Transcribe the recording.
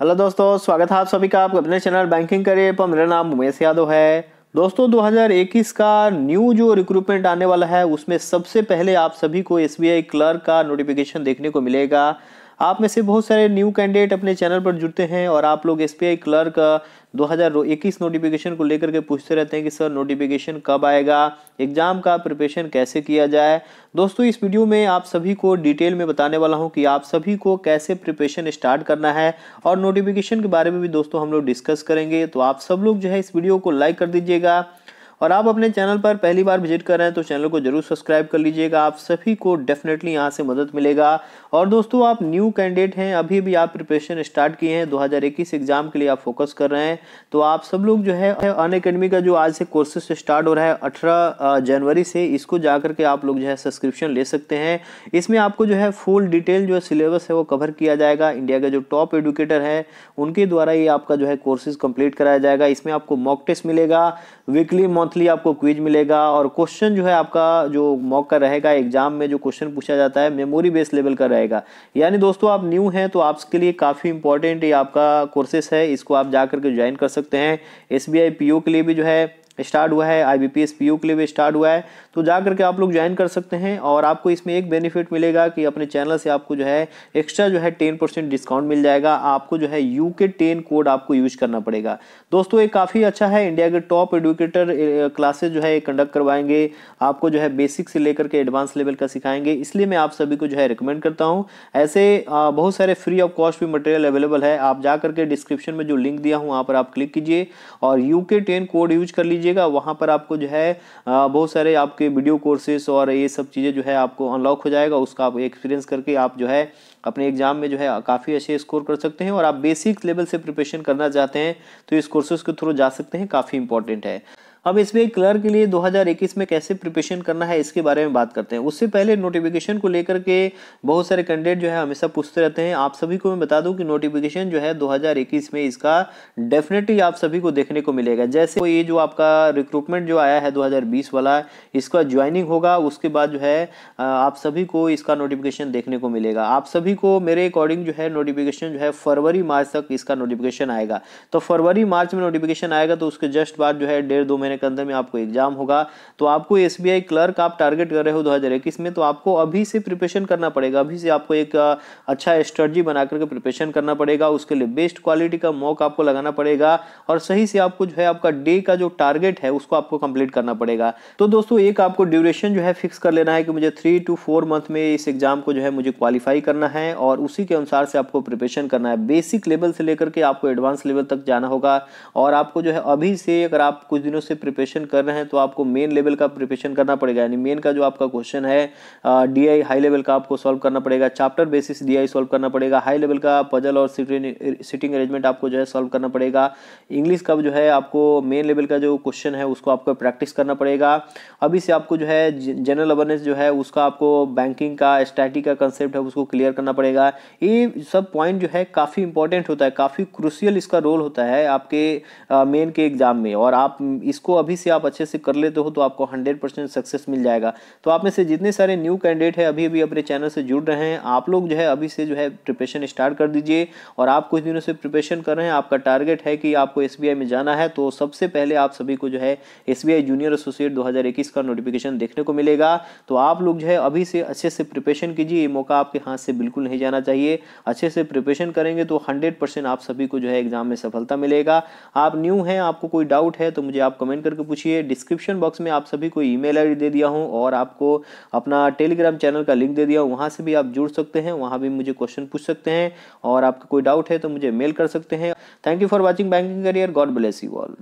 Hello दोस्तों, स्वागत है आप सभी का आपके अपने चैनल बैंकिंग करियर पर। मेरा नाम उमेश यादव है। दोस्तों 2021 का न्यू जो रिक्रूटमेंट आने वाला है, उसमें सबसे पहले आप सभी को एसबीआई क्लर्क का नोटिफिकेशन देखने को मिलेगा। आप में से बहुत सारे न्यू कैंडिडेट अपने चैनल पर जुड़ते हैं और आप लोग एसपीआई क्लर्क 2021 नोटिफिकेशन को लेकर के पूछते रहते हैं कि, सर नोटिफिकेशन कब आएगा? एग्ज़ाम का प्रिपरेशन कैसे किया जाए? दोस्तों, इस वीडियो में आप सभी को डिटेल में बताने वाला हूँ कि आप सभी को कैसे प्रिपरेशन स्टार्ट करना है और नोटिफिकेशन के बारे में भी दोस्तों हम लोग डिस्कस करेंगे। तो आप सब लोग जो है इस वीडियो को लाइक कर दीजिएगा। और आप अपने चैनल पर पहली बार विज़िट कर रहे हैं तो चैनल को ज़रूर सब्सक्राइब कर लीजिएगा। आप सभी को डेफिनेटली यहाँ से मदद मिलेगा। और दोस्तों, आप न्यू कैंडिडेट हैं, अभी भी आप प्रिपरेशन स्टार्ट किए हैं। 2021 एग्ज़ाम के लिए आप फोकस कर रहे हैं। तो आप सब लोग जो है, अन अकेडमी का जो आज से कोर्सेस स्टार्ट हो रहा है, अठारह जनवरी से, इसको जा करके आप लोग जो है सब्सक्रिप्शन ले सकते हैं। इसमें आपको जो है फुल डिटेल जो सिलेबस है वो कवर किया जाएगा। इंडिया के जो टॉप एडुकेटर है, उनके द्वारा ये आपका जो है कोर्सेज कंप्लीट कराया जाएगा। इसमें आपको मॉक टेस्ट मिलेगा। वीकली मंथली आपको क्विज मिलेगा और क्वेश्चन जो है आपका जो मॉक का रहेगा एग्ज़ाम में जो क्वेश्चन पूछा जाता है मेमोरी बेस लेवल का रहेगा। यानी दोस्तों, आप न्यू हैं तो आपके लिए काफ़ी इंपॉर्टेंट ये आपका कोर्सेस है, इसको आप जा करके ज्वाइन कर सकते हैं। एस बी के लिए भी जो है स्टार्ट हुआ है आई बी पी के लिए भी स्टार्ट हुआ है। तो जा करके आप लोग ज्वाइन कर सकते हैं और आपको इसमें एक बेनिफिट मिलेगा कि अपने चैनल से आपको जो है एक्स्ट्रा जो है टेन परसेंट डिस्काउंट मिल जाएगा। आपको जो है यू के टेन कोड आपको यूज़ करना पड़ेगा। दोस्तों, ये काफ़ी अच्छा है। इंडिया के टॉप एडुकेटर क्लासेज जो है कंडक्ट करवाएँगे। आपको जो है बेसिक से लेकर के एडवांस लेवल का सिखाएँगे। इसलिए मैं आप सभी को जो है रिकमेंड करता हूँ। ऐसे बहुत सारे फ्री ऑफ़ कॉस्ट भी मटेरियल अवेलेबल है। आप जा करके डिस्क्रिप्शन में जो लिंक दिया हूँ, वहाँ पर आप क्लिक कीजिए और यू के टेन कोड यूज़ कर लीजिएगा वहाँ पर आपको जो है बहुत सारे आपके वीडियो कोर्सेस और ये सब चीज़ें जो है आपको अनलॉक हो जाएगा। उसका आप एक्सपीरियंस करके आप जो है, अपने एग्ज़ाम में जो है, काफ़ी अच्छे स्कोर कर सकते हैं और आप बेसिक लेवल से प्रिपरेशन करना चाहते हैं तो इस कोर्सेज के थ्रू जा सकते हैं। काफ़ी इंपॉर्टेंट है। अब इसमें क्लर्क के लिए 2021 में कैसे प्रिपरेशन करना है, इसके बारे में बात करते हैं। उससे पहले नोटिफिकेशन को लेकर के बहुत सारे कैंडिडेट जो है हमेशा पूछते रहते हैं। आप सभी को मैं बता दूँ कि नोटिफिकेशन जो है 2021 में इसका डेफिनेटली आप सभी को देखने को मिलेगा। जैसे ये जो आपका रिक्रूटमेंट जो आया है दो हज़ार बीस वाला, इसका ज्वाइनिंग होगा, उसके बाद जो है आप सभी को इसका नोटिफिकेशन देखने को मिलेगा। आप सभी को मेरे अकॉर्डिंग जो है नोटिफिकेशन जो है फरवरी मार्च तक इसका नोटिफिकेशन आएगा। तो फरवरी मार्च में नोटिफिकेशन आएगा तो उसके जस्ट बाद जो है डेढ़ दो महीने के अंदर में आपको एग्ज़ाम होगा। तो आपको एसबीआई क्लर्क आप टारगेट कर रहे हो दो में तो आपको अभी से प्रिपरेशन करना पड़ेगा। अभी से आपको एक अच्छा स्ट्रेटजी बना करके प्रिपरेशन करना पड़ेगा। उसके लिए बेस्ट क्वालिटी का मॉक आपको लगाना पड़ेगा और सही से आपको जो है आपका डे का जो टारगेट है, उसको आपको कंप्लीट करना पड़ेगा। तो दोस्तों, एक आपको ड्यूरेशन जो है फिक्स कर लेना है कि मुझे थ्री टू फोर मंथ में इस एग्ज़ाम को जो है मुझे क्वालिफाई करना है और उसी के अनुसार से आपको प्रिपरेशन करना है। बेसिक लेवल से लेकर के आपको एडवांस लेवल तक जाना होगा और आपको जो है अभी से अगर आप कुछ दिनों से प्रिपरेशन कर रहे हैं तो आपको मेन लेवल का प्रिपरेशन करना पड़ेगा। यानी मेन का जो आपका क्वेश्चन है डी आई हाई लेवल का आपको सॉल्व करना पड़ेगा। Chapter basis D I solve करना पड़ेगा। हाई लेवल का पजल और सिटिंग अरेंजमेंट आपको जो है सॉल्व करना पड़ेगा। इंग्लिश का जो है आपको मेन लेवल का जो क्वेश्चन है, उसको आपको प्रैक्टिस करना पड़ेगा। अभी से आपको जो है जनरल अवेयरनेस जो है, उसका आपको बैंकिंग का स्टैटिक का कंसेप्ट है, उसको क्लियर करना पड़ेगा। ये सब पॉइंट जो है काफ़ी इंपॉर्टेंट होता है, काफ़ी क्रुशियल इसका रोल होता है आपके मेन के एग्ज़ाम में। और आप इसको अभी से आप अच्छे से कर लेते हो तो आपको हंड्रेड परसेंट सक्सेस मिल जाएगा। तो आप में से जितने सारे न्यू कैंडिडेट है अभी अभी अपने चैनल से जुड़ रहे हैं, आप लोग जो है अभी से जो है प्रिपरेशन स्टार्ट कर दीजिए और आप कुछ दिनों से प्रिपरेशन कर रहे हैं, आपका टारगेट है कि आपको एसबीआई में जाना है तो सबसे पहले आप सभी को जो है एस जूनियर एसोसिएट दो का नोटिफिकेशन देखने को मिलेगा। तो आप लोग जो है अभी से अच्छे से प्रिपरेशन कीजिए, ये मौका आपके हाथ से बिल्कुल नहीं जाना चाहिए। अच्छे से प्रिपरेशन करेंगे तो हंड्रेड आप सभी को जो है एग्ज़ाम में सफलता मिलेगा। आप न्यू हैं, आपको कोई डाउट है तो मुझे आप कमेंट करके पूछिए। डिस्क्रिप्शन बॉक्स में आप सभी को ईमेल आईडी दे दिया हूँ और आपको अपना टेलीग्राम चैनल का लिंक दे दिया हूँ। वहाँ से भी आप जुड़ सकते हैं, वहाँ भी मुझे क्वेश्चन पूछ सकते हैं और आपका कोई डाउट है तो मुझे मेल कर सकते हैं। Thank you for watching banking career God bless you all